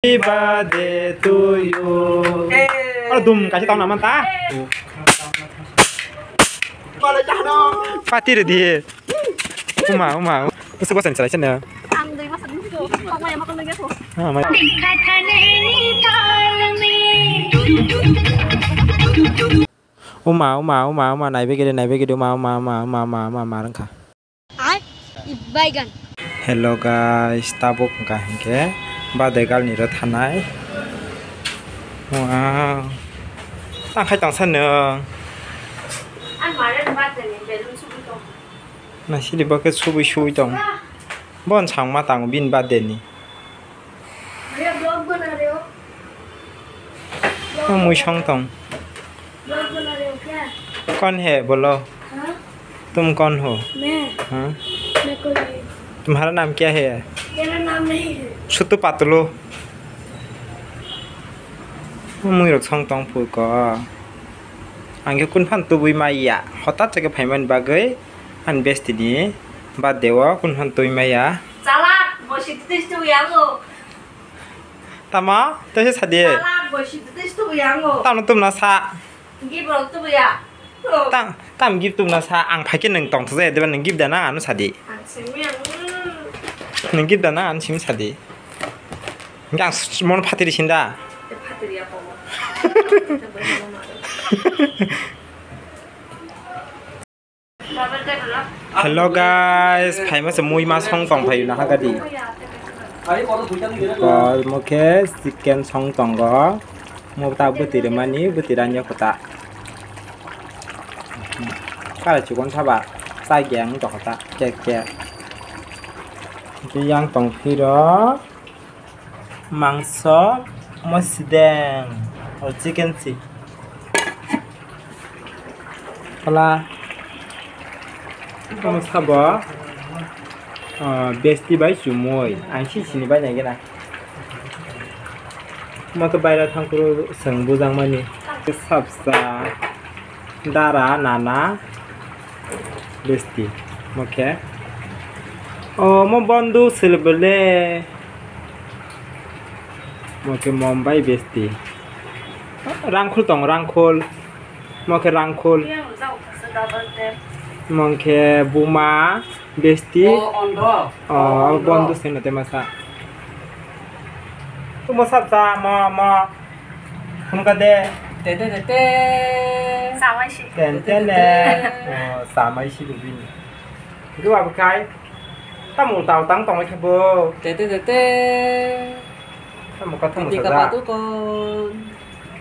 birthday to you. Eh. Kasih tahu nama tah. Kalau cah dia. mau mau. Gua sensasi ya. mau mau naik naik mau mau mau mau mau mau mau Hello guys, tabuk kah. hingke. Bade gal ni rat hanai. Wow. Tang khai tang san nương. an mare ba de ni belun su to Na si di ba ke su bu shui tong. Bon chang ma tang bin ba de ni. भैया ब्लॉग बना रहे हो Nó mùi xong tong. Blog बना रहे हो क्या Con है बोलो. हाँ तुम कौन हो? मैं हाँ? मैं कोई नहीं तुम्हारा नाम क्या है? Sutu patulu. Mau ngiruk song tong pulko. Angge kun pan. Hota cek bagai. Han ini. Ba dewa kun pan tu bui mai ya. Salat, mo lo. Tama, tu shit sadie. Salat, mo shit tis lo. Tama tu mna sa. Ngi ya. Tang, tang gib tu mna. Ang pai neng tong tu zai. Dana anu sadie. Ang sing. 능기 다나 안 지금 사디 그냥 수치몬 파들이 신다 파들이야 보고 hello guys famous मुई मा सोंग तोंग भाई ना हागा दी और मुखे chicken song तोंग गो मो ता बुतिर मानी बुतिर अन्य खता काला चिकन छाबा सा ग्यांग तो खता के के yang tongkhiro mangso mosideng. Or chicken si. Kala kamu sabo. Besti bai sumoi ansi sini bai nagi na maka bayar tangkuru seng bujang mani. Sabsa. Dara nana. Besti. Oke okay. আমার বন্ধু ছিল বলে মোকে মুম্বাই বেসতি রাংখোল তং রাংখোল মোকে রাংখোল মংখে বুমা বেসতি বন্ধু ছিল তে মশা তো মশা চা ম ম হুমকা দে তে তে তে তে সামাইশি তে তে তে সামাইশি দুবিন দুয়া বকাই ta muốn tàu tăng tông cái bơ tê tê tê tê ta mù cái ta mù sao ra tu có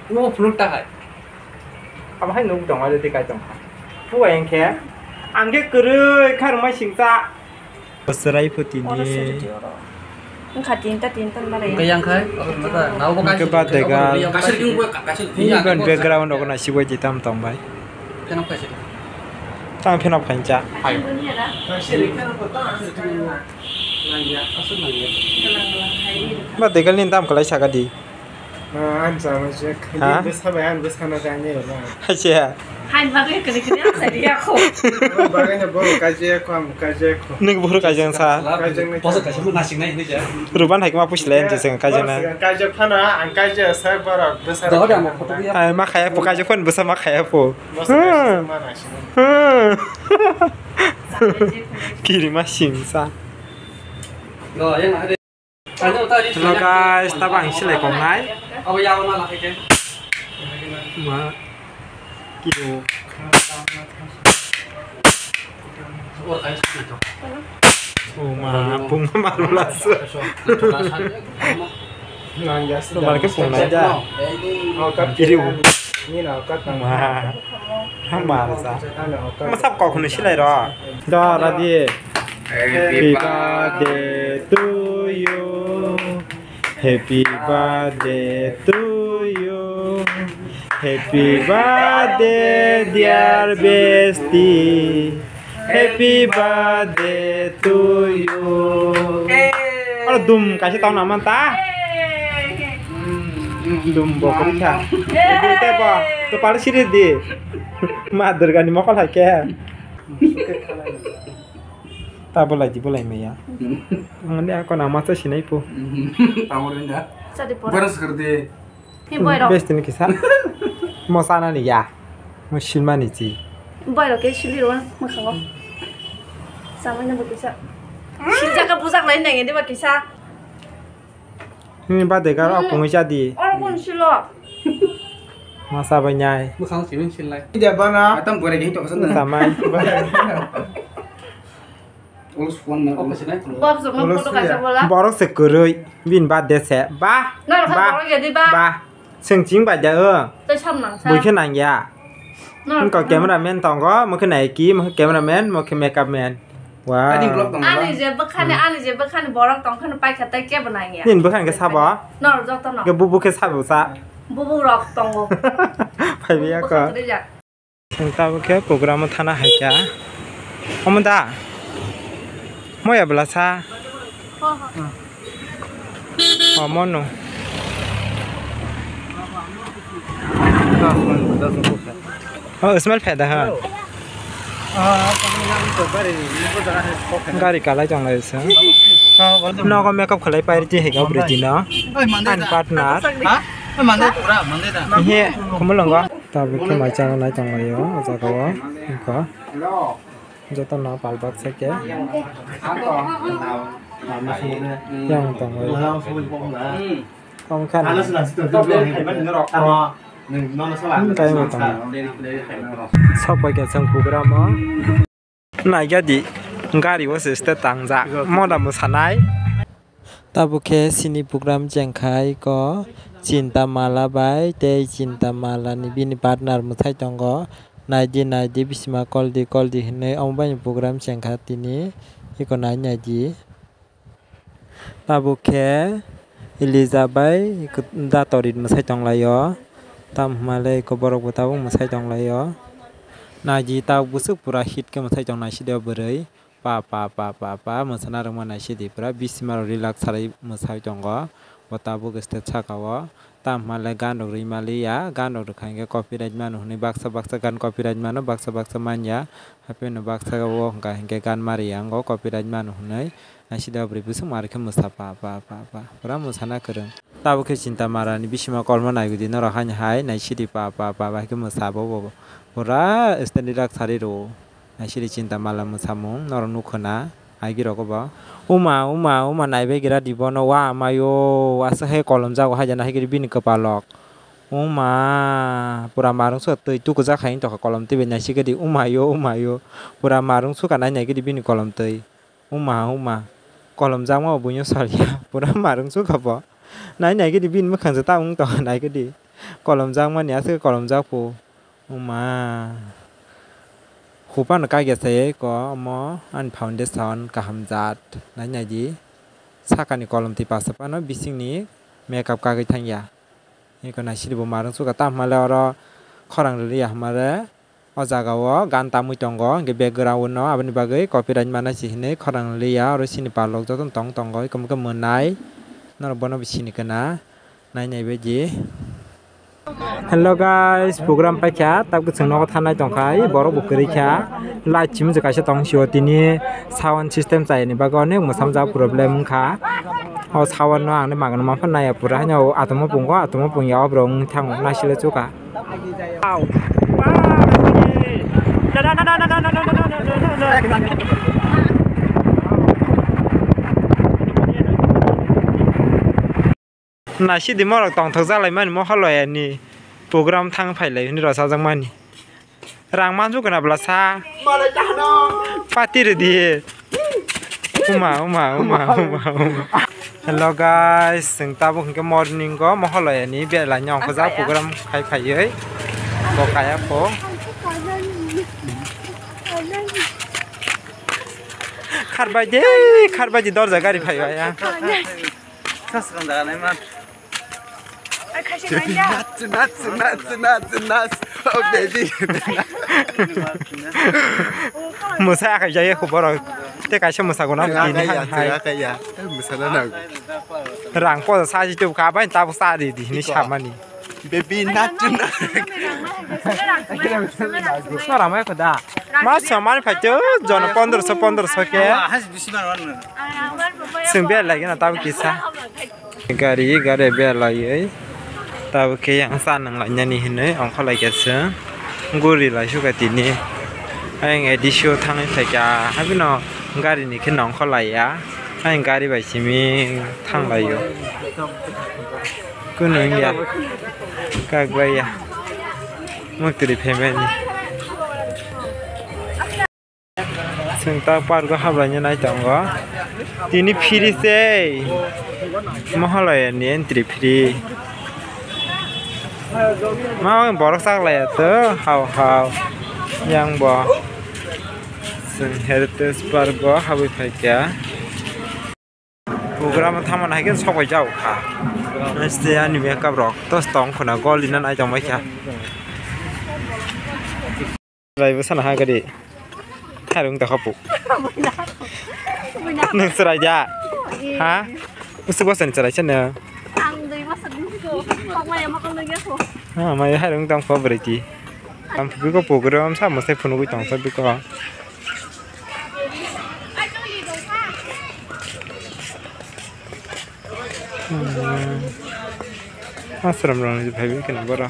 nó phun ta hay ông hay nung trồng ở đây cái trồng Phu anh khé anh cái cứ rồi khai rumai sinh ra Pasrai putin ni. Ang katin ta tin tan mare. Kaya ang khay. Nao ko kasi. Kapat ka. Kasi yung ko kasi. Ni ban background ko na siwa jitam tambay. Kanang kasi. Tong bai. kenapa kasir Tang phenop khancha. Ba degal nin tam kalai sagadi. An sama shi Ha? kan bisa bayan Hello guys, kita bangsi lagi kong nai. Apa yang mana lagi? Mak. Au ka Kiri. Ni na ka tang. Ma. Hamba sa. Ana au ka. Masap kau kena silai ro. Dah radhi. Happy birthday to you. Happy birthday to. Happy birthday dear bestie. Happy birthday to you. Kalau dum kasih tahu nama ta? Dum bokor kah? Ini apa? Kepala sini di. Mader kan mau kalau kayak. Ta boleh ji boleh me ya. Ngani aku nama tu sini po. Tamu rendah. phim bơi đâu best ni kisa mo sana ni ya mo shilma ni ji bơi đâu cái shili rồi mo không có sao mà nhầm kisa shil ra cái bút rác lấy này đi mà kisa nhưng ba để cái ông cùng với cha đi ông cùng shil rồi mà sao bây nhai mo không chỉ mình shil lại bây giờ bao nào tâm bơi cái chỗ sân này sao mai Bob, sebelum kau tu kacau bola. Borok sekurui, win bat desa. Ba, ba, ba sừng chín bà giờ tôi xong làm sao? Bùi cái nàng dạ. già không có camera man tòng có một cái này kí một cái camera man một cái makeup man. Wow. Anh blog tòng ừ. anh giờ bất khăn anh giờ bất khăn bỏ rong tòng khăn bay khát tay kia bên này nhỉ? Nhìn bất khăn cái sao bỏ? Nó rồi tao nó cái bù bù cái sao bù sa bù bù rọc tòng bù phải biết cơ. chúng ta có cái program thana hay chả ông ta mỗi giờ bữa sa? อ๋อมอนเนาะ smell फ़ायदा हाँ गाड़ी काला चल मेकअप खलाई पाई है ब्रिजिना पार्टनर लंगा। तब चल जगह इनका। जत ना पालबाग से da mo sanai. Tabuke sini program jengkai ko. Cinta mala bai te cinta mala ni bini partner mo thai tongo nai di nai di bisma kol di kol di hne ong bai program jengka tini iko nai nai di. Tabuke Elizabeth da torit mo sai tong layo tam male ko borok bo tabung mo sai tong layo na ji ta busuk pura hit ke mo sai tong na shi de berai pa pa pa pa pa mo sana rang na shi di pura bismar relax sarai mo sai tong go bo tabu ke state chakawo tam male gan ri mali ya gan dok khang ke copyright manu. Ni baksa baksa gan copyright manu baksa baksa manya hape no baksa wo ka hingke gan mari ango copyright manu hunai nasidao beri busuk mari ke musa pa pa pa. Pa pura musana kereng tabu ke cinta marani bisima kolma nai gudi nora hanya hai nai sidi pa pa pa pa ke musa bo bo pura estandi rak sari ro nai sidi cinta malam musamung nora nukhona ai giro ko ba uma uma uma nai be gira di bono wa mayo asa kolom jago haja nai giri bin kepalok uma pura marung so tui tu ko ja khain to kolom tibe nai sigadi uma yo uma yo. Pura marung su kanai nai giri bin kolom tui. Uma uma kolom jang ma bunyo salia pura marung su khabo nai nai cái đi bin mất khang ta ung to nai cái đi kolom jang ma nya se kolom jang pu uma khu pan ka ge se ko mo an foundation ka hamjat nai nai ji sakani kolom ti pas pa no bising ni makeup ka ge thang ya ni ko nai si bo marung su ka ta ma la ro khorang ri ya ma re อจากวะการตามุจงก็เก็บเบกราวน์เนาะอันนี้บางเอ้ก็เป็นมาในสิ่งนี้ขรังเลียหรือสิ่งปาลกจะต้องตองตองก็ก็มันก็เหมือนไหนนั่นบนอบิชินิกันนะในในเวจี Hello guys, program pacha tap ke sengno thana tongkai borok bukri kha la chim je kaisa tong sio tini sawan system chai ni bagone musam ja problem kha ho sawan no ang ne magan ma phan na ya pura nya atmo pungwa atmo pungya obrong thang na sile chuka na si di morok tong thok jalai mani mo haloi ani program thang phailai ni rasa jang mani rang man ju kana bla sa pati re di uma uma uma uma uma hello guys sing ta bu ke morning go mo haloi ani be la nyong ko ja program khai khai ei ko kaya po খারবাই দে খারবাই দি দরজা গাড়ি ফাইবা ya Kas kan dah nih man. Nuts, nuts, nuts, nuts, nuts. Oh baby. musa ka jaya ko boro te ka she musa ko na Tengah ki ni kaya, hai tengah kaya. Eh, misalnya nak. rang po sa ji tu ka ba ta bu sa di di ni cha ma ni Baby, nuts, nuts. na ra ma ko da mát sao mà Mas saman facho jona 1500 1500 ke. Sing biar lagi na tahu kisah. Gari gari biar lagi ai. Tahu ke yang san nang lanya ni hne ong khala ke se. Guri la shu ka tini. Ai ngai di shu thang nó ka habi no gari ni ke nong khala ya. Ai gari bai simi thang la yo. Kunung ya. Kagwa ya. Mukti di payment ni. संता पार को हाब लाइन नाय तंगो तिनी फ्री से महलय ने entry free मा बरक साग लाय तो हाव हाव yang bo जों हेरिटेज पार्क हाबै फाइका program thamana haiken sobai jau kha neste ani me kap rok tos tong khona gol dinan ai jang mai kha driver sana ha gari ถ่ายลงแต่เขาปลุกหนึ่งสระยะฮะรู้สึกว่าสนิทสระฉันเนอะอังเลยว่าสนิทกูของมาอย่างมาคนนึงแค่ผมอ่ามาให้ลงตามฟ้าบริจีตามพี่ก็ปลุกเรื่องสามมาใส่พนุกุยตองใส่พี่ก็ Asram rong ji bhabi kena bora.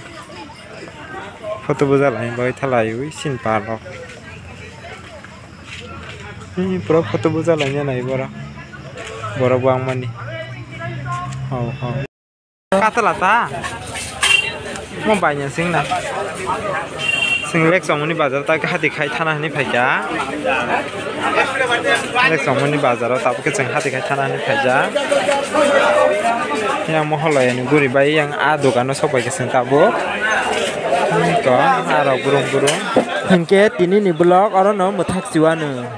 Foto buzal ai bai thalai ui sin par lok. Ni pura photo buzal ai nai bora. Bora buang mani hau hau. Katala ta. Mo bai nya sing na sing lek song ni bazar ta ka hati khai thana ni phaija lek song ni bazar ta ke chang hati khai thana ni phaija yang moholo yang guri bai yang a dogano sopai ke sing tabo ko aro burung burung hengke tini ni blog aro no muthak siwanu